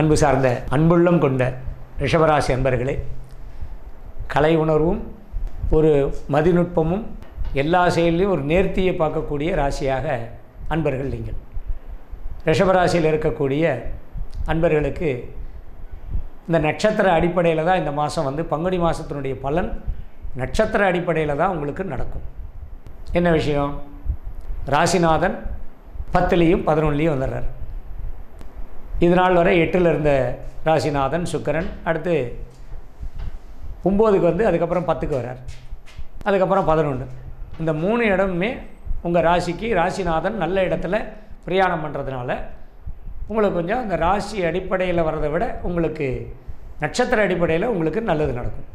அன்பு சார்ந்த அன்புள்ளம் கொண்ட ரிஷபராசி அன்பர்களே கலை உணர்வும் ஒரு மதிநுட்பமும் எல்லா செயலையும் ஒரு நேர்த்தியை பார்க்கக்கூடிய ராசியாக அன்பர்கள் நீங்கள். ரிஷபராசியில் இருக்கக்கூடிய அன்பர்களுக்கு இந்த நட்சத்திர அடிப்படையில் தான் இந்த மாதம் வந்து பங்குனி மாதத்தினுடைய பலன் நட்சத்திர அடிப்படையில் தான் உங்களுக்கு நடக்கும். என்ன விஷயம்? ராசிநாதன் பத்துலேயும் பதினொன்றுலேயும் வந்துடுறார். இது நாள் வரை எட்டில் இருந்த ராசிநாதன் சுக்கரன் அடுத்து ஒம்போதுக்கு வந்து அதுக்கப்புறம் பத்துக்கு வரார் அதுக்கப்புறம் பதினொன்று. இந்த மூணு இடமுமே உங்கள் ராசிக்கு ராசிநாதன் நல்ல இடத்துல பிரயாணம் பண்ணுறதுனால உங்களுக்கு கொஞ்சம் அந்த ராசி அடிப்படையில் வர்றதை விட உங்களுக்கு நட்சத்திர அடிப்படையில் உங்களுக்கு நல்லது நடக்கும்.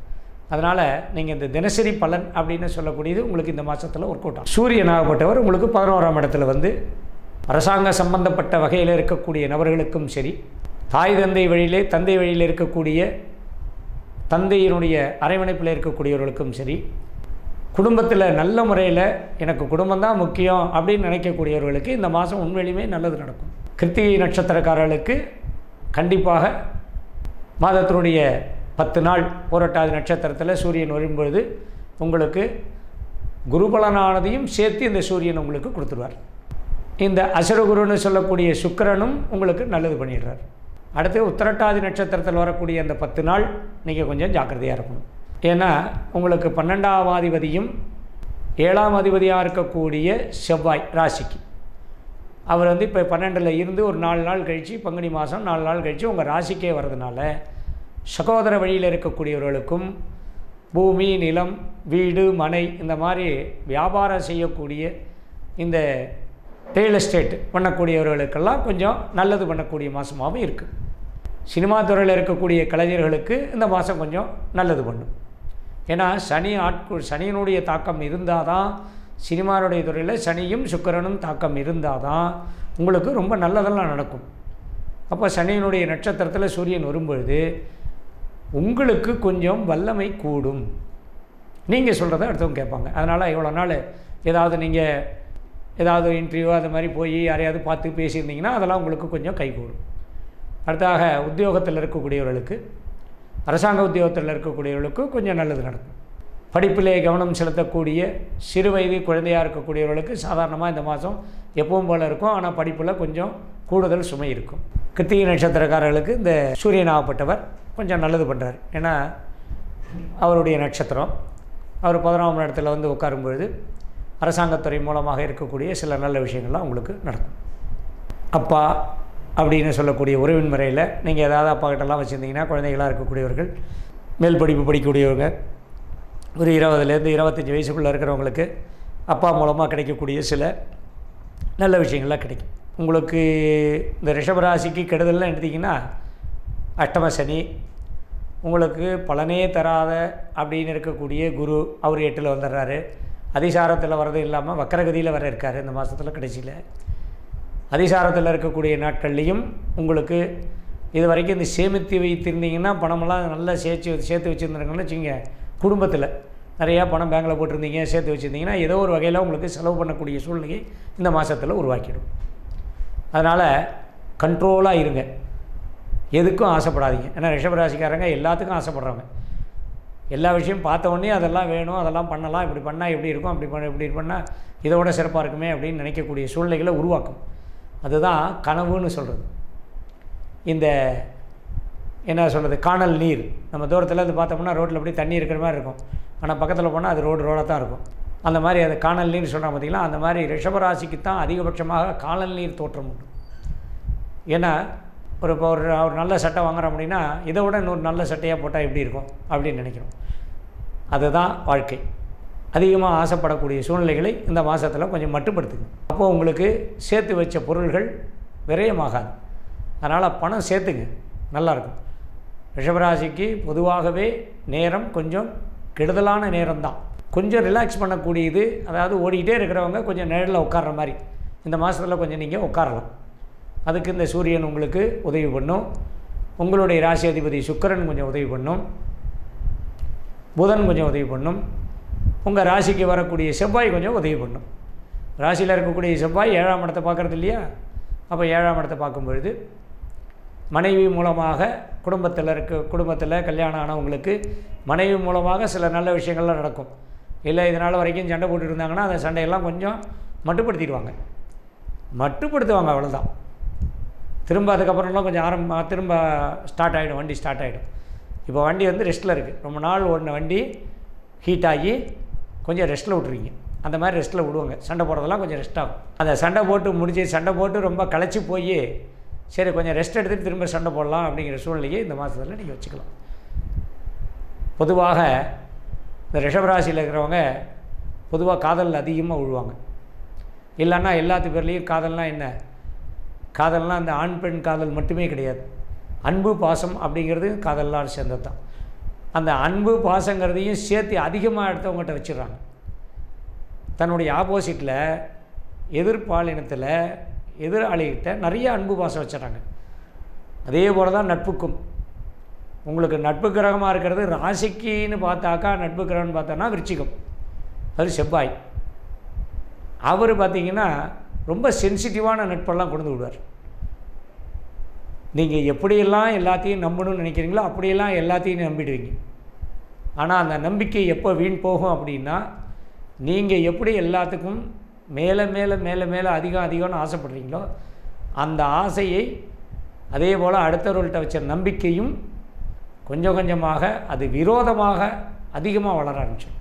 அதனால் நீங்கள் இந்த தினசரி பலன் அப்படின்னு சொல்லக்கூடியது உங்களுக்கு இந்த மாதத்தில் ஒர்க் அவுட் ஆகும். சூரியனாகப்பட்டவர் உங்களுக்கு பதினோராம் இடத்துல வந்து அரசாங்க சம்பந்தப்பட்ட வகையில் இருக்கக்கூடிய நபர்களுக்கும் சரி தாய் தந்தை வழியிலே தந்தை வழியில் இருக்கக்கூடிய தந்தையினுடைய அரவணைப்பில் இருக்கக்கூடியவர்களுக்கும் சரி குடும்பத்தில் நல்ல முறையில் எனக்கு குடும்பம் தான் முக்கியம் அப்படின்னு நினைக்கக்கூடியவர்களுக்கு இந்த மாதம் உண்மையிலுமே நல்லது நடக்கும். கிருத்திகை நட்சத்திரக்காரர்களுக்கு கண்டிப்பாக மாதத்தினுடைய பத்து நாள் போராட்டாதி நட்சத்திரத்தில் சூரியன் வரும்பொழுது உங்களுக்கு குருபலனானதையும் சேர்த்து இந்த சூரியன் உங்களுக்கு கொடுத்துருவார். இந்த அசுரகுருன்னு சொல்லக்கூடிய சுக்கிரனும் உங்களுக்கு நல்லது பண்ணிடுறார். அடுத்து உத்திரட்டாதி நட்சத்திரத்தில் வரக்கூடிய அந்த பத்து நாள் நீங்கள் கொஞ்சம் ஜாக்கிரதையாக இருக்கணும். ஏன்னா உங்களுக்கு பன்னெண்டாம் அதிபதியும் ஏழாம் அதிபதியாக இருக்கக்கூடிய செவ்வாய் ராசிக்கு. அவர் வந்து இப்போ பன்னெண்டில் இருந்து ஒரு நாலு நாள் கழித்து பங்குனி மாதம் நாலு நாள் கழித்து உங்கள் ராசிக்கே வர்றதுனால சகோதர வழியில் இருக்கக்கூடியவர்களுக்கும் பூமி நிலம் வீடு மனை இந்த மாதிரி வியாபாரம் செய்யக்கூடிய இந்த ரியல் எஸ்டேட் பண்ணக்கூடியவர்களுக்கெல்லாம் கொஞ்சம் நல்லது பண்ணக்கூடிய மாதமாகவும் இருக்குது சினிமா துறையில் இருக்கக்கூடிய கலைஞர்களுக்கு இந்த மாதம் கொஞ்சம் நல்லது பண்ணும். ஏன்னா சனி ஆட்கு சனியினுடைய தாக்கம் இருந்தால் தான் சினிமாவுடைய துறையில் சனியும் சுக்கரனும் தாக்கம் இருந்தால் தான் உங்களுக்கு ரொம்ப நல்லதெல்லாம் நடக்கும். அப்போ சனியினுடைய நட்சத்திரத்தில் சூரியன் வரும்பொழுது உங்களுக்கு கொஞ்சம் வல்லமை கூடும். நீங்கள் சொல்கிறத அடுத்தவங்க கேட்பாங்க. அதனால் இவ்வளோ நாள் ஏதாவது நீங்கள் ஏதாவது இன்டர்வியூ அது மாதிரி போய் யாரையாவது பார்த்து பேசியிருந்தீங்கன்னா அதெல்லாம் உங்களுக்கு கொஞ்சம் கைகூடும். அடுத்தாக உத்தியோகத்தில் இருக்கக்கூடியவர்களுக்கு அரசாங்க உத்தியோகத்தில் இருக்கக்கூடியவர்களுக்கு கொஞ்சம் நல்லது நடக்கும். படிப்பிலே கவனம் செலுத்தக்கூடிய சிறு வயது குழந்தையாக இருக்கக்கூடியவர்களுக்கு சாதாரணமாக இந்த மாதம் எப்பவும் போல் இருக்கும். ஆனால் படிப்பில் கொஞ்சம் கூடுதல் சுமை இருக்கும். கிருத்திகை நட்சத்திரக்காரர்களுக்கு இந்த சூரியன் ஆகப்பட்டவர் கொஞ்சம் நல்லது பண்ணுறார் ஏன்னா அவருடைய நட்சத்திரம் அவர் பதினொன்றாம் இடத்துல வந்து உட்காரும் பொழுது அரசாங்கத்துறை மூலமாக இருக்கக்கூடிய சில நல்ல விஷயங்கள்லாம் உங்களுக்கு நடக்கும். அப்பா அப்படின்னு சொல்லக்கூடிய உறவின் முறையில் நீங்கள் ஏதாவது அப்பா கிட்டலாம் வச்சுருந்தீங்கன்னா குழந்தைகளாக இருக்கக்கூடியவர்கள் மேல் படிப்பு படிக்கக்கூடியவங்க ஒரு இருபதுலேருந்து இருபத்தஞ்சி வயசுக்குள்ளே இருக்கிறவங்களுக்கு அப்பா மூலமாக கிடைக்கக்கூடிய சில நல்ல விஷயங்கள்லாம் கிடைக்கும். உங்களுக்கு இந்த ரிஷபராசிக்கு கெடுதல்லாம் எடுத்திங்கன்னா அஷ்டம சனி உங்களுக்கு பலனே தராத அப்படின்னு இருக்கக்கூடிய குரு அவர் எட்டில் வந்துடுறாரு. அதிசாரத்தில் வர்றது இல்லாமல் வக்கரகதியில் வர இருக்கார் இந்த மாதத்தில் கடைசியில். அதிசாரத்தில் இருக்கக்கூடிய நாட்கள்லேயும் உங்களுக்கு இது வரைக்கும் இந்த சேமித்து வைத்திருந்தீங்கன்னா பணமெல்லாம் நல்லா சேர்த்து சேர்த்து வச்சுருந்துருங்கன்னு வச்சுங்க குடும்பத்தில் நிறையா பணம் பேங்கில் போட்டிருந்தீங்க சேர்த்து வச்சுருந்தீங்கன்னா ஏதோ ஒரு வகையில் உங்களுக்கு செலவு பண்ணக்கூடிய சூழ்நிலையை இந்த மாதத்தில் உருவாக்கிடும். அதனால் கண்ட்ரோலாக இருங்க. எதுக்கும் ஆசைப்படாதீங்க. ஏன்னா ரிஷபராசிக்காரங்க எல்லாத்துக்கும் ஆசைப்படுறவங்க. எல்லா விஷயம் பார்த்த உடனே அதெல்லாம் வேணும் அதெல்லாம் பண்ணலாம் இப்படி பண்ணால் எப்படி இருக்கும் அப்படி பண்ண இப்படி பண்ணால் இதோட சிறப்பாக இருக்குமே அப்படின்னு நினைக்கக்கூடிய சூழ்நிலைகளை உருவாக்கும். அதுதான் கனவுன்னு சொல்கிறது இந்த என்ன சொல்கிறது காணல் நீர். நம்ம தூரத்தில் இருந்து பார்த்தோம்னா ரோட்டில் அப்படியே தண்ணி இருக்கிற மாதிரி இருக்கும். ஆனால் பக்கத்தில் போனால் அது ரோடு ரோடாக தான் இருக்கும். அந்த மாதிரி அது காணல் நீர் சொல்கிறாங்க பார்த்தீங்களா அந்த மாதிரி ரிஷபராசிக்கு தான் அதிகபட்சமாக காணல் நீர் தோற்றம் உண்டு. ஏன்னா ஒரு இப்போ ஒரு ஒரு நல்ல சட்டை வாங்குறோம் அப்படின்னா இதை விட இன்னொரு நல்ல சட்டையாக போட்டால் எப்படி இருக்கும்? அப்படின்னு நினைக்கிறோம். அதுதான் வாழ்க்கை. அதிகமாக ஆசைப்படக்கூடிய சூழ்நிலைகளை இந்த மாதத்தில் கொஞ்சம் மட்டுப்படுத்துங்க. அப்போது உங்களுக்கு சேர்த்து வச்ச பொருள்கள் விரயமாகாது. அதனால் பணம் சேர்த்துங்க. நல்லாயிருக்கும் ரிஷபராசிக்கு பொதுவாகவே நேரம் கொஞ்சம் கெடுதலான நேரம் தான் கொஞ்சம் ரிலாக்ஸ் பண்ணக்கூடியது அதாவது ஓடிக்கிட்டே இருக்கிறவங்க கொஞ்சம் நிழலில் உட்கார்ற மாதிரி. இந்த மாதத்தில் கொஞ்சம் நீங்கள் உட்காரலாம். அதுக்கு இந்த சூரியன் உங்களுக்கு உதவி பண்ணும். உங்களுடைய ராசி அதிபதி சுக்கரன் கொஞ்சம் உதவி பண்ணும். புதன் கொஞ்சம் உதவி பண்ணும். உங்கள் ராசிக்கு வரக்கூடிய செவ்வாய் கொஞ்சம் உதவி பண்ணும். ராசியில் இருக்கக்கூடிய செவ்வாய் ஏழாம் இடத்தை பார்க்குறது இல்லையா? அப்போ ஏழாம் இடத்தை பார்க்கும்பொழுது மனைவி மூலமாக குடும்பத்தில் இருக்க குடும்பத்தில் கல்யாணம் ஆனவங்களுக்கு மனைவி மூலமாக சில நல்ல விஷயங்கள்லாம் நடக்கும். இல்லை இதனால் வரைக்கும் சண்டை போட்டுட்டு இருந்தாங்கன்னா அந்த சண்டையெல்லாம் கொஞ்சம் மட்டுப்படுத்திடுவாங்க. மட்டுப்படுத்துவாங்க அவ்வளோதான் திரும்ப அதுக்கப்புறம்லாம் கொஞ்சம் ஆரம்ப திரும்ப ஸ்டார்ட் ஆகிடும் வண்டி ஸ்டார்ட் ஆகிடும் இப்போ வண்டி வந்து ரெஸ்ட்டில் இருக்குது ரொம்ப நாள் ஓடின வண்டி ஹீட் ஆகி கொஞ்சம் ரெஸ்ட்டில் விட்ருவீங்க அந்த மாதிரி ரெஸ்ட்டில் விடுவாங்க. சண்டை போடுறதெல்லாம் கொஞ்சம் ரெஸ்ட் ஆகும். அந்த சண்டை போட்டு முடிஞ்சு சண்டை போட்டு ரொம்ப களைச்சி போய் சரி கொஞ்சம் ரெஸ்ட் எடுத்துகிட்டு திரும்ப சண்டை போடலாம் அப்படிங்கிற சூழ்நிலையை இந்த மாதத்தில் நீங்கள் வச்சுக்கலாம். பொதுவாக இந்த ரிஷபராசியில் இருக்கிறவங்க பொதுவாக காதலில் அதிகமாக விழுவாங்க இல்லைன்னா எல்லாத்து பேர்லேயும் காதல்னால் என்ன? காதல்னால் அந்த ஆண் பெண் காதல் மட்டுமே கிடையாது. அன்பு பாசம் அப்படிங்கிறது காதல்லாம் சேர்ந்தது தான் அந்த அன்பு பாசங்கிறதையும் சேர்த்து அதிகமாக எடுத்தவங்ககிட்ட வச்சிடுறாங்க. தன்னுடைய ஆப்போசிட்டில் எதிர்பாலினத்தில் எதிராளிகிட்ட நிறைய அன்பு பாசம் வச்சிடறாங்க. அதே போல் தான் நட்புக்கும். உங்களுக்கு நட்பு கிரகமாக இருக்கிறது ராசிக்குன்னு பார்த்தாக்கா நட்பு கிரகம்னு பார்த்தோன்னா விருச்சிகம். அது செவ்வாய். அவர் பார்த்திங்கன்னா ரொம்ப சென்சிட்டிவான நட்பெல்லாம் கொண்டு விடுவார். நீங்கள் எப்படியெல்லாம் எல்லாத்தையும் நம்பணும்னு நினைக்கிறீங்களோ அப்படியெல்லாம் எல்லாத்தையும் நம்பிடுவீங்க. ஆனால் அந்த நம்பிக்கை எப்போ வீண் போகும் அப்படின்னா நீங்கள் எப்படி எல்லாத்துக்கும் மேலே மேலே மேலே மேலே அதிகம் அதிகம்னு ஆசைப்படுறீங்களோ அந்த ஆசையை அதே போல் அடுத்தவர்கள்ட்ட வச்ச நம்பிக்கையும் கொஞ்சம் கொஞ்சமாக அது விரோதமாக அதிகமாக வளர ஆரம்பிச்சிடும்.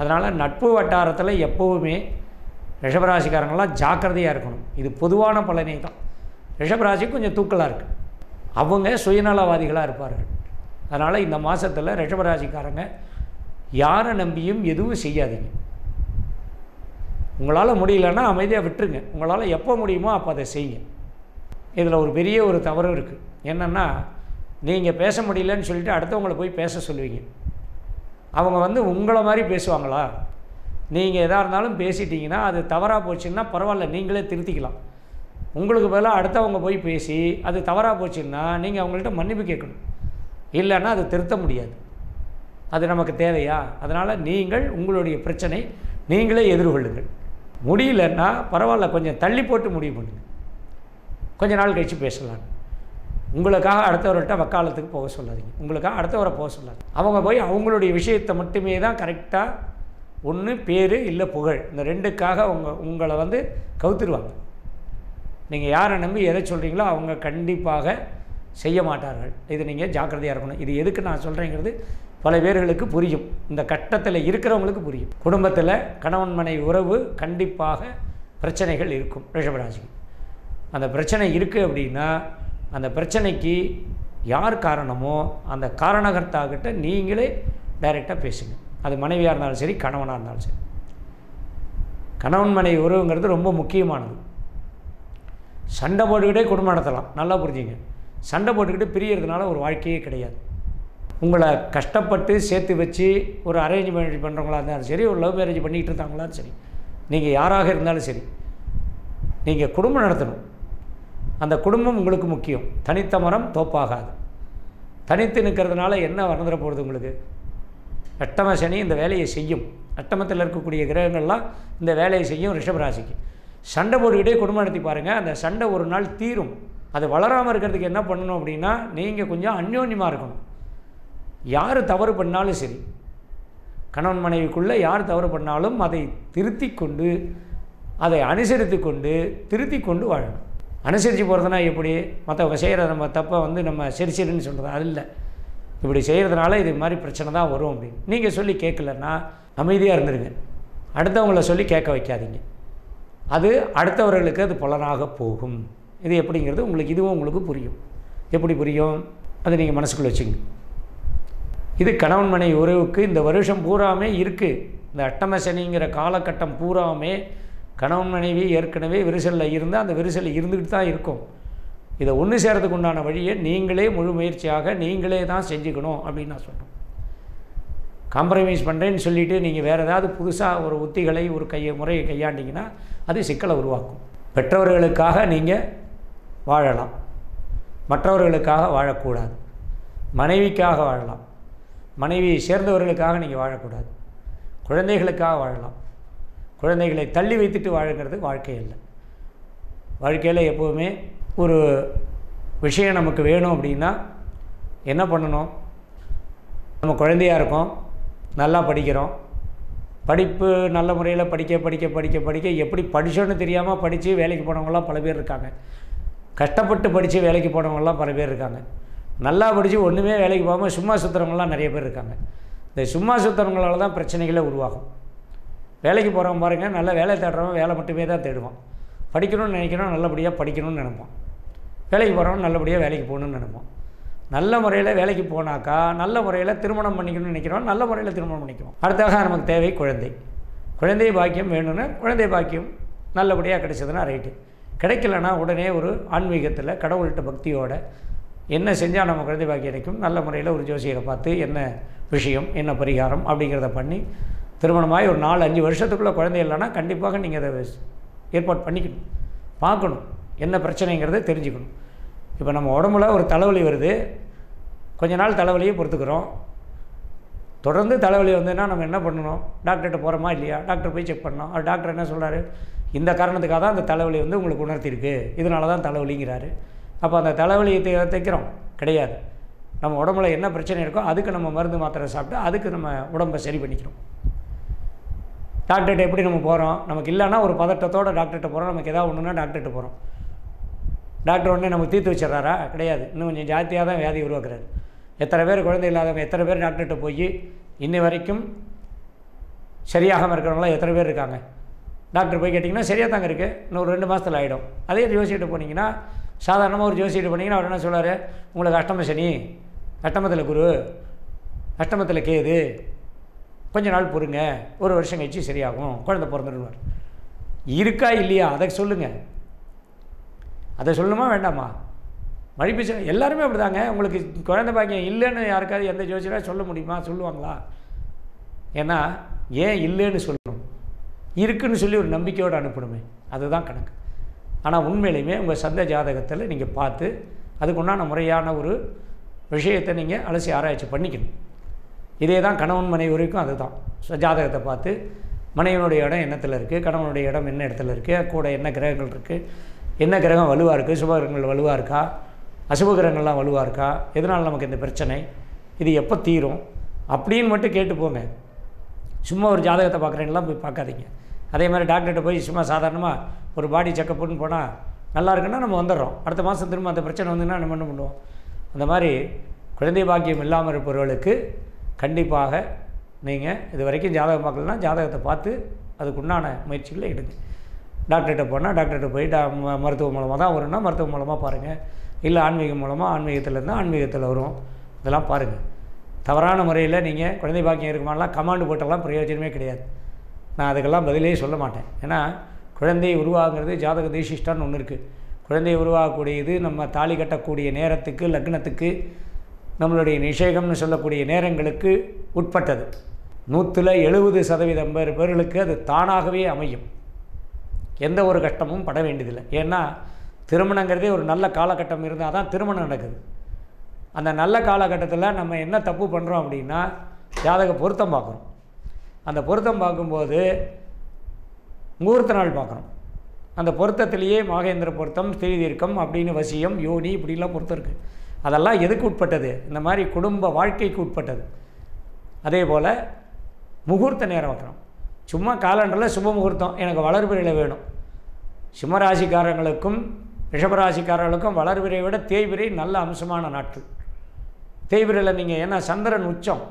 அதனால் நட்பு வட்டாரத்தில் எப்போவுமே ரிஷபராசிக்காரங்களாம் ஜாக்கிரதையாக இருக்கணும். இது பொதுவான பலனை தான். ரிஷபராசி கொஞ்சம் தூக்கலாக இருக்குது அவங்க சுயநலவாதிகளாக இருப்பார்கள். அதனால் இந்த மாதத்தில் ரிஷபராசிக்காரங்க யாரை நம்பியும் எதுவும் செய்யாதீங்க. உங்களால் முடியலன்னா அமைதியாக விட்டுருங்க. உங்களால் எப்போ முடியுமோ அப்போ அதை செய்யுங்க. இதில் ஒரு பெரிய ஒரு தவறும் இருக்குது என்னென்னா நீங்கள் பேச முடியலன்னு சொல்லிட்டு அடுத்தவங்களை போய் பேச சொல்லுவீங்க. அவங்க வந்து உங்களை மாதிரி பேசுவாங்களா? நீங்கள் எதாக இருந்தாலும் பேசிட்டீங்கன்னா அது தவறாக போச்சுன்னா பரவாயில்ல நீங்களே திருத்திக்கலாம். உங்களுக்கு பதிலாக அடுத்தவங்க போய் பேசி அது தவறாக போச்சுன்னா நீங்கள் அவங்கள்ட்ட மன்னிப்பு கேட்கணும். இல்லைன்னா அது திருத்த முடியாது. அது நமக்கு தேவையா? அதனால் நீங்கள் உங்களுடைய பிரச்சனை நீங்களே எதிர்கொள்ளுங்கள். முடியலன்னா பரவாயில்ல கொஞ்சம் தள்ளி போட்டு முடிவு பண்ணுங்கள் கொஞ்ச நாள் கழித்து பேசலாம். உங்களுக்காக அடுத்தவர்கிட்ட வக்காலத்துக்கு போக சொல்லாதீங்க. உங்களுக்காக அடுத்தவரை போக சொல்லாது அவங்க போய் அவங்களுடைய விஷயத்தை மட்டுமே தான் கரெக்டாக ஒன்று பேர் இல்லை புகழ் இந்த ரெண்டுக்காக உங்கள் உங்களை வந்து கவுத்துருவாங்க. நீங்கள் யாரை நம்பி எதை சொல்கிறீங்களோ அவங்க கண்டிப்பாக செய்ய மாட்டார்கள். இது நீங்கள் ஜாக்கிரதையாக இருக்கணும். இது எதுக்கு நான் சொல்கிறேங்கிறது பல பேர்களுக்கு புரியும். இந்த கட்டத்தில் இருக்கிறவங்களுக்கு புரியும். குடும்பத்தில் கணவன் மனை உறவு கண்டிப்பாக பிரச்சனைகள் இருக்கும். ரிஷபராசிக்கு. அந்த பிரச்சனை இருக்குது அப்படின்னா அந்த பிரச்சனைக்கு யார் காரணமோ அந்த காரணகர்த்தாக்கிட்ட நீங்களே டைரெக்டாக பேசுங்க. அது மனைவியாக இருந்தாலும் சரி கணவனாக இருந்தாலும் சரி. கணவன் மனைவி உறவுங்கிறது ரொம்ப முக்கியமானது. சண்டை போட்டுக்கிட்டே குடும்பம் நடத்தலாம். நல்லா புரிஞ்சுங்க. சண்டை போட்டுக்கிட்டு பிரியறதுனால ஒரு வாழ்க்கையே கிடையாது. உங்களை கஷ்டப்பட்டு சேர்த்து வச்சு ஒரு அரேஞ்ச் மேரேஜ் பண்ணுறவங்களா இருந்தாலும் சரி ஒரு லவ் மேரேஜ் பண்ணிக்கிட்டு இருந்தாங்களாலும் சரி நீங்கள் யாராக இருந்தாலும் சரி நீங்கள் குடும்பம் நடத்தணும். அந்த குடும்பம் உங்களுக்கு முக்கியம். தனித்த மரம் தோப்பாகாது. தனித்து நிற்கிறதுனால என்ன வளர்ந்துட போகிறது உங்களுக்கு? அட்டம சனி இந்த வேலையை செய்யும். அட்டமத்தில் இருக்கக்கூடிய கிரகங்கள்லாம் இந்த வேலையை செய்யும் ரிஷபராசிக்கு சண்டை போட்டுக்கிட்டே குடும்பம் நடத்தி பாருங்கள் அந்த சண்டை ஒரு நாள் தீரும். அது வளராமல் இருக்கிறதுக்கு என்ன பண்ணணும் அப்படின்னா நீங்கள் கொஞ்சம் அந்யோன்யமாக இருக்கணும். யார் தவறு பண்ணாலும் சரி கணவன் மனைவிக்குள்ளே யார் தவறு பண்ணாலும் அதை திருத்தி கொண்டு அதை அனுசரித்து கொண்டு திருத்தி கொண்டு வாழணும். அனுசரித்து போகிறதுனா எப்படி? மற்றவங்க செய்கிற நம்ம தப்பை வந்து நம்ம சரி சரின்னு சொல்கிறது அது இல்லை. இப்படி செய்கிறதுனால இது மாதிரி பிரச்சனை தான் வரும் அப்படின்னு. நீங்கள் சொல்லி கேட்கலன்னா அமைதியாக இருந்துருங்க. அடுத்தவங்கள சொல்லி கேட்க வைக்காதீங்க. அது அடுத்தவர்களுக்கு அது பலனாக போகும். இது எப்படிங்கிறது உங்களுக்கு இதுவும் உங்களுக்கு புரியும். எப்படி புரியும்? அதை நீங்கள் மனசுக்குள்ளே வச்சுங்க. இது கணவன் மனை உறவுக்கு இந்த வருஷம் பூராமே இருக்குது இந்த அட்டம சனிங்கிற காலகட்டம் பூராமே கணவன் மனைவி ஏற்கனவே விரிசலில் இருந்தால் அந்த விரிசலில் இருந்துக்கிட்டு தான் இருக்கும். இதை ஒன்று சேரத்துக்கு உண்டான வழியை நீங்களே முழு முயற்சியாக நீங்களே தான் செஞ்சுக்கணும் அப்படின்னு நான் சொல்கிறேன் காம்ப்ரமைஸ் பண்ணுறேன்னு சொல்லிவிட்டு நீங்கள் வேறு ஏதாவது புதுசாக ஒரு உத்திகளை ஒரு கையை முறையை கையாண்டிங்கன்னா அது சிக்கலை உருவாக்கும். பெற்றவர்களுக்காக நீங்கள் வாழலாம். மற்றவர்களுக்காக வாழக்கூடாது. மனைவிக்காக வாழலாம். மனைவியை சேர்ந்தவர்களுக்காக நீங்கள் வாழக்கூடாது. குழந்தைகளுக்காக வாழலாம். குழந்தைகளை தள்ளி வைத்துட்டு வாழுங்கிறது வாழ்க்கை இல்லை வாழ்க்கையில் எப்போவுமே ஒரு விஷயம் நமக்கு வேணும் அப்படின்னா என்ன பண்ணணும்? நம்ம குழந்தையாக இருக்கோம். நல்லா படிக்கிறோம். படிப்பு நல்ல முறையில் படிக்க படிக்க படிக்க படிக்க எப்படி படித்தோன்னு தெரியாமல் படித்து வேலைக்கு போனவங்களாம் பல பேர் இருக்காங்க. கஷ்டப்பட்டு படித்து வேலைக்கு போனவங்களாம் பல பேர் இருக்காங்க. நல்லா படித்து ஒன்றுமே வேலைக்கு போகாமல் சும்மா சுற்றுறவங்களாம் நிறைய பேர் இருக்காங்க. இந்த சும்மா சுற்றுறவங்களால தான் பிரச்சனைகளே உருவாகும். வேலைக்கு போகிறவன் பாருங்கள் நல்ல வேலை தேடுறவன் வேலை மட்டுமே தான் தேடுவான். படிக்கணும்னு நினைக்கிறோம் நல்லபடியாக படிக்கணும்னு நினைப்பான். வேலைக்கு போகிறவன் நல்லபடியாக வேலைக்கு போகணும்னு நினைப்பான். நல்ல முறையில் வேலைக்கு போனாக்கா நல்ல முறையில் திருமணம் பண்ணிக்கணும்னு நினைக்கிறோம். நல்ல முறையில் திருமணம் பண்ணிக்குவோம் அடுத்தாக நமக்கு தேவை குழந்தை. குழந்தை பாக்கியம் வேணும்னு குழந்தை பாக்கியம் நல்லபடியாக கிடைச்சதுன்னா ரைட்டு கிடைக்கலனா உடனே ஒரு ஆன்மீகத்தில் கடவுள்கிட்ட பக்தியோட என்ன செஞ்சால் நம்ம குழந்தை பாக்கியம் கிடைக்கும்? நல்ல முறையில் ஒரு ஜோசியரை பார்த்து என்ன விஷயம் என்ன பரிகாரம் அப்படிங்கிறத பண்ணி திருமணமாகி ஒரு நாலு அஞ்சு வருஷத்துக்குள்ளே குழந்தை இல்லைன்னா கண்டிப்பாக நீங்கள் அதை ஏற்பாடு பண்ணிக்கணும். பார்க்கணும். என்ன பிரச்சனைங்கிறத தெரிஞ்சுக்கணும். இப்போ நம்ம உடம்புல ஒரு தலைவலி வருது. கொஞ்ச நாள் தலைவலியை பொறுத்துக்கிறோம். தொடர்ந்து தலைவலி வந்ததுன்னா நம்ம என்ன பண்ணணும்? டாக்டர்கிட்ட போகிறோமா இல்லையா? டாக்டர் போய் செக் பண்ணோம் அவர் டாக்டர் என்ன சொல்கிறாரு இந்த காரணத்துக்காக தான் அந்த தலைவலி வந்து உங்களுக்கு உணர்த்திருக்கு இதனால தான் தலைவலிங்கிறாரு. அப்போ அந்த தலைவலியை தைக்கிறோம் கிடையாது. நம்ம உடம்புல என்ன பிரச்சனை இருக்கோ அதுக்கு நம்ம மருந்து மாத்திரை சாப்பிட்டு அதுக்கு நம்ம உடம்பை சரி பண்ணிக்கிறோம். டாக்டர்கிட்ட எப்படி நம்ம போகிறோம் நமக்கு இல்லைன்னா ஒரு பதட்டத்தோட டாக்டர்கிட்ட போகிறோம் நமக்கு ஏதாவது ஒன்றுனா டாக்டர்கிட்ட போகிறோம் டாக்டர் உடனே நமக்கு தீர்த்து வச்சிடறாரா? கிடையாது. இன்னும் கொஞ்சம் ஜாஸ்தியாக தான் வியாதி உருவாக்குறாரு. எத்தனை பேர் குழந்தை இல்லாதவங்க எத்தனை பேர் டாக்டர்கிட்ட போய் இன்னி வரைக்கும் சரியாகாமல் இருக்கிறவங்களாம் எத்தனை பேர் இருக்காங்க? டாக்டர் போய் கேட்டிங்கன்னா சரியாக தாங்க இருக்குது இன்னும் ஒரு ரெண்டு மாதத்தில் ஆகிடும் அதே ஜோசியிட்ட போனீங்கன்னா சாதாரணமாக ஒரு ஜோசியிட்ட போனீங்கன்னா அவர் என்ன சொல்றாரு உங்களுக்கு அஷ்டம சனி அஷ்டமத்தில் குரு அஷ்டமத்தில் கேது கொஞ்ச நாள் பொறுங்க. ஒரு வருஷம் கழிச்சு சரியாகும். குழந்தை பிறந்துடுவார். இருக்கா இல்லையா? அதை சொல்லுங்கள் அதை சொல்லணுமா வேண்டாமா? மழை செ- எல்லாருமே அப்படிதாங்க. உங்களுக்கு குழந்தை பாக்கியம் இல்லைன்னு யாருக்காவது எந்த ஜோசியராக சொல்ல முடியுமா? சொல்லுவாங்களா? ஏன்னா ஏன் இல்லைன்னு சொல்லணும்? இருக்குன்னு சொல்லி ஒரு நம்பிக்கையோடு அனுப்பணுமே. அதுதான் கணக்கு. ஆனால் உண்மையிலையுமே உங்கள் சந்த ஜாதகத்தில் நீங்கள் பார்த்து அதுக்கு உண்டான முறையான ஒரு விஷயத்தை நீங்கள் அலசி ஆராய்ச்சி பண்ணிக்கணும். இதே தான் கணவன் மனைவி வரைக்கும் அதுதான். ஜாதகத்தை பார்த்து மனைவனுடைய இடம் என்னத்தில் இருக்குது கணவனுடைய இடம் என்ன இடத்துல இருக்குது கூட என்ன கிரகங்கள் இருக்குது என்ன கிரகம் வலுவாக இருக்குது சுபகிரகங்கள் வலுவாக இருக்கா? அசுப கிரகங்கள்லாம் வலுவாக இருக்கா? எதனால் நமக்கு இந்த பிரச்சனை? இது எப்போ தீரும்? அப்படின்னு மட்டும் கேட்டு போங்க. சும்மா ஒரு ஜாதகத்தை பார்க்குறேன்லாம் போய் பார்க்காதீங்க. அதே மாதிரி டாக்டர்கிட்ட போய் சும்மா சாதாரணமாக ஒரு பாடி செக்கப்புன்னு போனால் நல்லா இருக்குன்னா நம்ம வந்துடுறோம். அடுத்த மாதம் திரும்ப அந்த பிரச்சனை வந்துன்னா நம்ம என்ன பண்ணுவோம்? அந்த மாதிரி குழந்தை பாக்கியம் இல்லாமல் இருப்பவர்களுக்கு கண்டிப்பாக நீங்கள் இது வரைக்கும் ஜாதகம் பார்க்கலன்னா ஜாதகத்தை பார்த்து அதுக்கு உண்டான முயற்சிகளை எடுங்க. டாக்டர்கிட்ட போனால் டாக்டர்கிட்ட போய் டா மருத்துவம் மருத்துவ மூலமாக தான் வரும்னா மருத்துவ மூலமாக பாருங்கள் இல்லை ஆன்மீகம் மூலமாக ஆன்மீகத்தில் இருந்தால் ஆன்மீகத்தில் வரும். இதெல்லாம் பாருங்கள் தவறான முறையில் நீங்கள் குழந்தை பாக்கியம் இருக்குமாலாம் கமாண்டு போட்டெல்லாம் பிரயோஜனமே கிடையாது. நான் அதுக்கெல்லாம் பதிலே சொல்ல மாட்டேன். ஏன்னா குழந்தை உருவாகிறது ஜாதக தேசிஷ்டான்னு ஒன்று இருக்குது குழந்தை உருவாகக்கூடியது நம்ம தாலி கட்டக்கூடிய நேரத்துக்கு லக்னத்துக்கு நம்மளுடைய நிஷேகம்னு சொல்லக்கூடிய நேரங்களுக்கு உட்பட்டது. நூற்றில் எழுபது சதவீதம் பேர் பேர்களுக்கு அது தானாகவே அமையும். எந்த ஒரு கஷ்டமும் பட வேண்டியதில்லை. ஏன்னா திருமணங்கிறதே ஒரு நல்ல காலகட்டம் இருந்தால் தான் திருமணம் நடக்குது. அந்த நல்ல காலகட்டத்தில் நம்ம என்ன தப்பு பண்ணுறோம் அப்படின்னா ஜாதக பொருத்தம் பார்க்குறோம் அந்த பொருத்தம் பார்க்கும்போது முகூர்த்த நாள் பார்க்குறோம் அந்த பொருத்தத்திலேயே மாகேந்திர பொருத்தம் ஸ்ரீதீர்க்கம் அப்படின்னு வசியம் யோனி இப்படிலாம் பொருத்தம் இருக்குது அதெல்லாம் எதுக்கு உட்பட்டது? இந்த மாதிரி குடும்ப வாழ்க்கைக்கு உட்பட்டது. அதே போல் முகூர்த்த நேரம் வைக்கிறோம் சும்மா காலண்டரில் சுப முகூர்த்தம் எனக்கு வளர்பிறையில் வேணும். சிம்மராசிக்காரங்களுக்கும் ரிஷபராசிக்காரர்களுக்கும் வளர்பிறை விட தேய்பிரை நல்ல அம்சமான நாட்கள். தேய்பிரையில் நீங்கள் ஏன்னா சந்திரன் உச்சம்.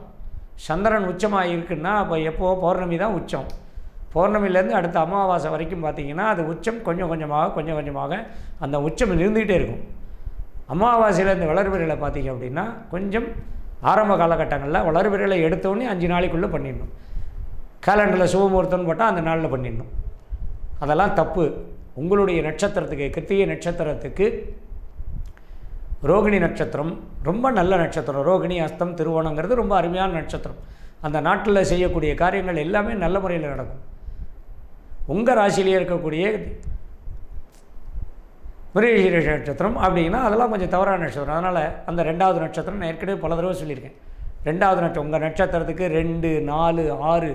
சந்திரன் உச்சமாக இருக்குன்னா அப்போ எப்போ பௌர்ணமி தான் உச்சம். பௌர்ணமிலேருந்து அடுத்த அமாவாசை வரைக்கும் பார்த்தீங்கன்னா அது உச்சம் கொஞ்சம் கொஞ்சமாக கொஞ்சம் கொஞ்சமாக அந்த உச்சம் இருந்துக்கிட்டே இருக்கும். அமாவாசையில் இந்த வளர்பிறையில் பார்த்தீங்க அப்படின்னா கொஞ்சம் ஆரம்ப காலகட்டங்களில் வளர்பிறையில் எடுத்தோடனே அஞ்சு நாளைக்குள்ளே பண்ணிடணும். கேலண்டரில் சுபமுகூர்த்தம்னு போட்டால் அந்த நாளில் பண்ணிடணும். அதெல்லாம் தப்பு. உங்களுடைய நட்சத்திரத்துக்கு கிருத்திகை நட்சத்திரத்துக்கு ரோகிணி நட்சத்திரம் ரொம்ப நல்ல நட்சத்திரம். ரோகிணி அஸ்தம் திருவோணங்கிறது ரொம்ப அருமையான நட்சத்திரம். அந்த நாட்டில் செய்யக்கூடிய காரியங்கள் எல்லாமே நல்ல முறையில் நடக்கும். உங்கள் ராசியிலேயே இருக்கக்கூடிய மிருகசீர நட்சத்திரம் அப்படின்னா அதெல்லாம் கொஞ்சம் தவறான நட்சத்திரம். அதனால் அந்த ரெண்டாவது நட்சத்திரம் நான் ஏற்கனவே பல தடவை சொல்லியிருக்கேன். ரெண்டாவது நட்சத்திரம் உங்கள் நட்சத்திரத்துக்கு ரெண்டு நாலு ஆறு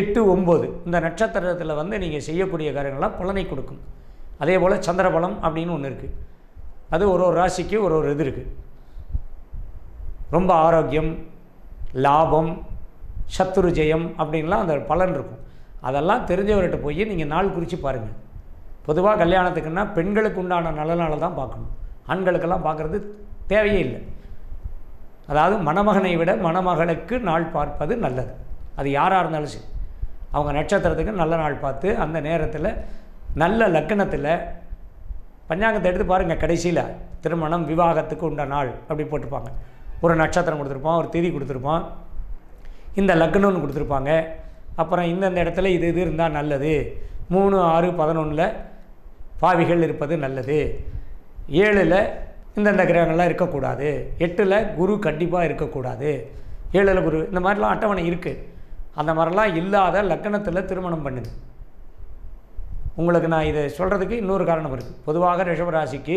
எட்டு ஒம்பது. இந்த நட்சத்திரத்தில் வந்து நீங்கள் செய்யக்கூடிய காரியங்கள்லாம் பலனை கொடுக்கும். அதே போல் சந்திரபலம் அப்படின்னு ஒன்று இருக்குது அது ஒரு ஒரு ராசிக்கு ஒரு ஒரு இது இருக்குது ரொம்ப ஆரோக்கியம் லாபம் சத்துரு ஜெயம் அப்படின்லாம் அந்த பலன் இருக்கும். அதெல்லாம் தெரிஞ்சவர்கிட்ட போய் நீங்கள் நாள் குறித்து பாருங்கள் பொதுவாக கல்யாணத்துக்குன்னா பெண்களுக்கு உண்டான நல்ல தான் பார்க்கணும். ஆண்களுக்கெல்லாம் பார்க்குறது தேவையே இல்லை. அதாவது மணமகனை விட மணமகளுக்கு நாள் பார்ப்பது நல்லது. அது யாராக இருந்தாலும் சரி. அவங்க நட்சத்திரத்துக்கு நல்ல நாள் பார்த்து அந்த நேரத்தில் நல்ல லக்கணத்தில் பஞ்சாங்கத்தை எடுத்து பாருங்கள் கடைசியில். திருமணம் விவாகத்துக்கு உண்ட நாள் அப்படி போட்டிருப்பாங்க. ஒரு நட்சத்திரம் கொடுத்துருப்பான் ஒரு திதி கொடுத்துருப்பான் இந்த லக்னம்னு கொடுத்துருப்பாங்க. அப்புறம் இந்தந்த இடத்துல இது இது இருந்தால் நல்லது. மூணு ஆறு பதினொன்றில் பாவிகள் இருப்பது நல்லது. ஏழில் இந்தந்த கிரகங்கள்லாம் இருக்கக்கூடாது. எட்டில் குரு கண்டிப்பாக இருக்கக்கூடாது. ஏழில் குரு இந்த மாதிரிலாம் அட்டவணை இருக்குது அந்த மாதிரிலாம் இல்லாத லக்கணத்தில் திருமணம் பண்ணுது. உங்களுக்கு நான் இதை சொல்கிறதுக்கு இன்னொரு காரணம் இருக்குது பொதுவாக ரிஷபராசிக்கு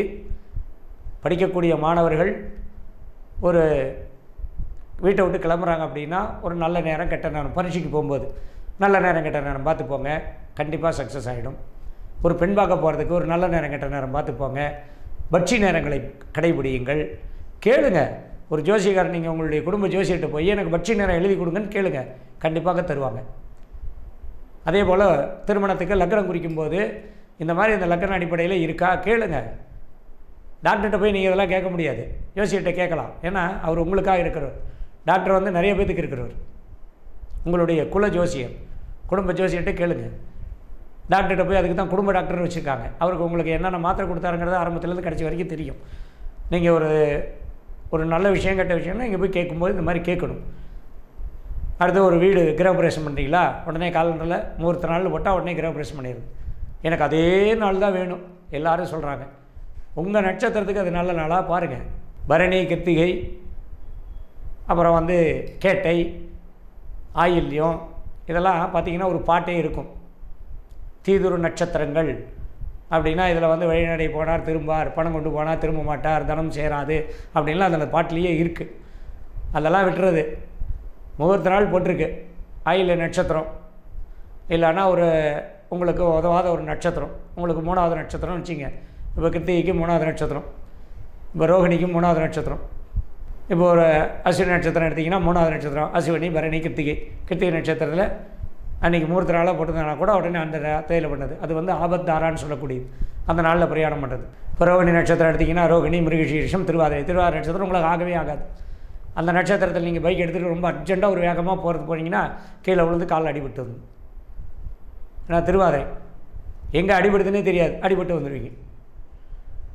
படிக்கக்கூடிய மாணவர்கள் ஒரு வீட்டை விட்டு கிளம்புறாங்க அப்படின்னா ஒரு நல்ல நேரம் கெட்ட நேரம் பரீட்சைக்கு போகும்போது நல்ல நேரம் கெட்ட நேரம் பார்த்து போங்க. கண்டிப்பாக சக்ஸஸ் ஆகிடும் ஒரு பெண் பார்க்க போகிறதுக்கு ஒரு நல்ல நேரம் கெட்ட நேரம் பார்த்து போங்க. பட்சி நேரங்களை கடைபிடியுங்கள். கேளுங்க. ஒரு ஜோசியக்காரர் நீங்கள் உங்களுடைய குடும்ப ஜோசியர்கிட்ட போய் எனக்கு பட்சி நேரம் எழுதி கொடுங்கன்னு கேளுங்க. கண்டிப்பாக தருவாங்க. அதே போல் திருமணத்துக்கு லக்கணம் குறிக்கும்போது இந்த மாதிரி இந்த லக்கண அடிப்படையில் இருக்கா? கேளுங்க. டாக்டர்கிட்ட போய் நீங்கள் இதெல்லாம் கேட்க முடியாது. யோசிக்கிட்ட கேட்கலாம். ஏன்னா அவர் உங்களுக்காக இருக்கிறவர். டாக்டர் வந்து நிறைய பேத்துக்கு இருக்கிறவர். உங்களுடைய குல ஜோசியர் குடும்ப ஜோசியர்கிட்ட கேளுங்க. டாக்டர்கிட்ட போய் அதுக்கு தான் குடும்ப டாக்டர் வச்சுருக்காங்க. அவருக்கு உங்களுக்கு என்னென்ன மாத்திரை கொடுத்தாருங்கிறது ஆரம்பத்துலேருந்து கடைசி வரைக்கும் தெரியும். நீங்கள் ஒரு ஒரு நல்ல விஷயம் கெட்ட விஷயம்னா இங்கே போய் கேட்கும்போது இந்த மாதிரி கேட்கணும். அடுத்து ஒரு வீடு கிரகப்பிரவேசம் பண்ணுறீங்களா உடனே காலண்டரில் முகூர்த்த நாள் போட்டால் உடனே கிரகப்பிரவேசம் பண்ணிடுது. எனக்கு அதே நாள் தான் வேணும். எல்லாரும் சொல்கிறாங்க உங்கள் நட்சத்திரத்துக்கு அது நல்ல நாளாக பாருங்கள் பரணி கிருத்திகை அப்புறம் வந்து கேட்டை ஆயில்யம் இதெல்லாம் பார்த்திங்கன்னா ஒரு பாட்டே இருக்கும். தீதுரு நட்சத்திரங்கள் அப்படின்னா இதில் வந்து வழிநடை போனார் திரும்பார் பணம் கொண்டு போனார் திரும்ப மாட்டார் தனம் சேராது அப்படின்லாம் அந்த பாட்டிலேயே இருக்குது அதெல்லாம் விட்டுறது. முகூர்த்த நாள் போட்டிருக்கு. ஆயில நட்சத்திரம். இல்லைன்னா ஒரு உங்களுக்கு உதவாத ஒரு நட்சத்திரம். உங்களுக்கு மூணாவது நட்சத்திரம் வச்சுங்க இப்போ கிருத்திகைக்கு மூணாவது நட்சத்திரம். இப்போ ரோஹிணிக்கு மூணாவது நட்சத்திரம். இப்போ ஒரு அஸ்வினி நட்சத்திரம் எடுத்திங்கன்னா மூணாவது நட்சத்திரம். அஸ்வினி பரணி கிருத்திகை. கிருத்திகை நட்சத்திரத்தில் அன்றைக்கி மூர்த்த நாளாக போட்டிருந்தாங்கன்னா கூட உடனே அந்த தேயில பண்ணது. அது வந்து ஆபத்தாரான்னு சொல்லக்கூடியது. அந்த நாளில் பிரயாணம் பண்ணுறது இப்போ ரோஹிணி நட்சத்திரம் எடுத்திங்கன்னா ரோகிணி மிருகசீரிஷம் திருவாதிரை. திருவாதிரை நட்சத்திரம் உங்களுக்கு ஆகவே ஆகாது. அந்த நட்சத்திரத்தில் நீங்கள் பைக் எடுத்துகிட்டு ரொம்ப அர்ஜெண்ட்டாக ஒரு வேகமாக போகிறது போனீங்கன்னா கீழே விழுந்து காலில் அடிபட்டு வந்து நான் திருவாதிரை எங்கே அடிபடுதுன்னே தெரியாது. அடிபட்டு வந்துடுவீங்க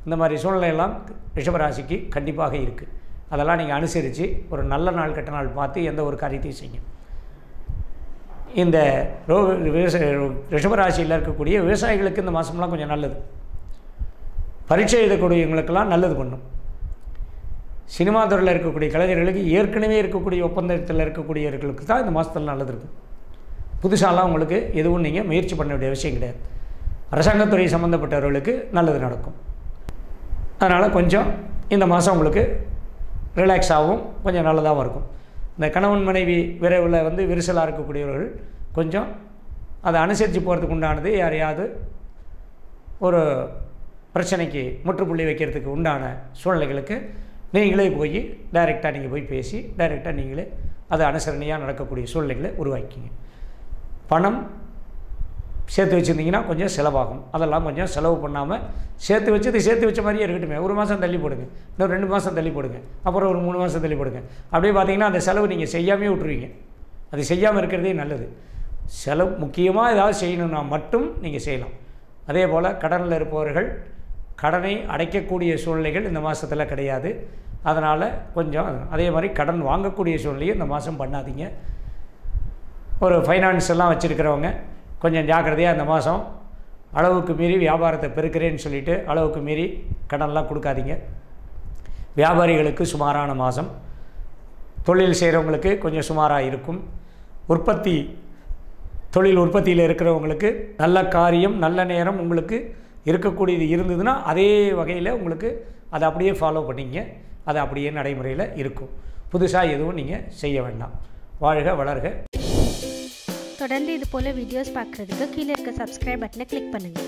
இந்த மாதிரி சூழ்நிலையெல்லாம் ரிஷபராசிக்கு கண்டிப்பாக இருக்குது அதெல்லாம் நீங்கள் அனுசரித்து ஒரு நல்ல நாள் கெட்ட நாள் பார்த்து எந்த ஒரு காரியத்தையும் செய்யும் இந்த ரோ விவசாய ரிஷபராசியில் இருக்கக்கூடிய விவசாயிகளுக்கு இந்த மாதம்லாம் கொஞ்சம் நல்லது. பரீட்சை எழுதக்கூடியவங்களுக்கெல்லாம் நல்லது பண்ணும். சினிமா துறையில் இருக்கக்கூடிய கலைஞர்களுக்கு ஏற்கனவே இருக்கக்கூடிய ஒப்பந்தத்தில் இருக்கக்கூடியவர்களுக்கு தான் இந்த மாதத்தில் நல்லது இருக்கும். புதுசாலாம் உங்களுக்கு எதுவும் நீங்கள் முயற்சி பண்ண வேண்டிய அவசியம் கிடையாது. அரசாங்கத்துறை சம்மந்தப்பட்டவர்களுக்கு நல்லது நடக்கும். அதனால் கொஞ்சம் இந்த மாதம் உங்களுக்கு ரிலாக்ஸாகவும் கொஞ்சம் நல்லதாகவும் இருக்கும். இந்த கணவன் மனைவி விரைவில் வந்து விரிசலாக இருக்கக்கூடியவர்கள் கொஞ்சம் அதை அனுசரித்து போகிறதுக்கு உண்டானது யாரையாவது ஒரு பிரச்சனைக்கு முற்றுப்புள்ளி வைக்கிறதுக்கு உண்டான சூழ்நிலைகளுக்கு நீங்களே போய் டைரெக்டாக நீங்கள் போய் பேசி டைரெக்டாக நீங்களே அது அனுசரணையாக நடக்கக்கூடிய சூழ்நிலைகளை உருவாக்கிங்க. பணம் சேர்த்து வச்சுருந்தீங்கன்னா கொஞ்சம் செலவாகும். அதெல்லாம் கொஞ்சம் செலவு பண்ணாமல் சேர்த்து வச்சது சேர்த்து வச்ச மாதிரியே இருக்கட்டுமே. ஒரு மாதம் தள்ளி போடுங்க. இன்னும் ரெண்டு மாதம் தள்ளி போடுங்க. அப்புறம் ஒரு மூணு மாதம் தள்ளி போடுங்க. அப்படியே பார்த்தீங்கன்னா அந்த செலவு நீங்கள் செய்யாமே விட்ருவீங்க அது செய்யாமல் இருக்கிறதே நல்லது. செலவு முக்கியமாக ஏதாவது செய்யணும்னா மட்டும் நீங்கள் செய்யலாம். அதே போல் கடனில் இருப்பவர்கள் கடனை அடைக்கக்கூடிய சூழ்நிலைகள் இந்த மாதத்தில் கிடையாது. அதனால் கொஞ்சம் அதே மாதிரி கடன் வாங்கக்கூடிய சூழ்நிலையும் இந்த மாதம் பண்ணாதீங்க. ஒரு ஃபைனான்ஸ் எல்லாம் வச்சுருக்கிறவங்க கொஞ்சம் ஜாக்கிரதையாக இந்த மாதம் அளவுக்கு மீறி வியாபாரத்தை பெருக்கிறேன்னு சொல்லிவிட்டு அளவுக்கு மீறி கடன்லாம் கொடுக்காதீங்க. வியாபாரிகளுக்கு சுமாரான மாதம் தொழில் செய்கிறவங்களுக்கு கொஞ்சம் சுமாராக இருக்கும். உற்பத்தி தொழில் உற்பத்தியில் இருக்கிறவங்களுக்கு நல்ல காரியம் நல்ல நேரம் உங்களுக்கு இருக்கக்கூடியது இருந்ததுன்னா அதே வகையில் உங்களுக்கு அதை அப்படியே ஃபாலோ பண்ணிங்க அது அப்படியே நடைமுறையில் இருக்கும். புதுசாக எதுவும் நீங்கள் செய்ய வேண்டாம். வாழ்க வளர்க. தொடர்ந்து இது போல் வீடியோஸ் பார்க்குறதுக்கு கீழே இருக்க சப்ஸ்கிரைப் பட்டனை கிளிக் பண்ணுங்கள்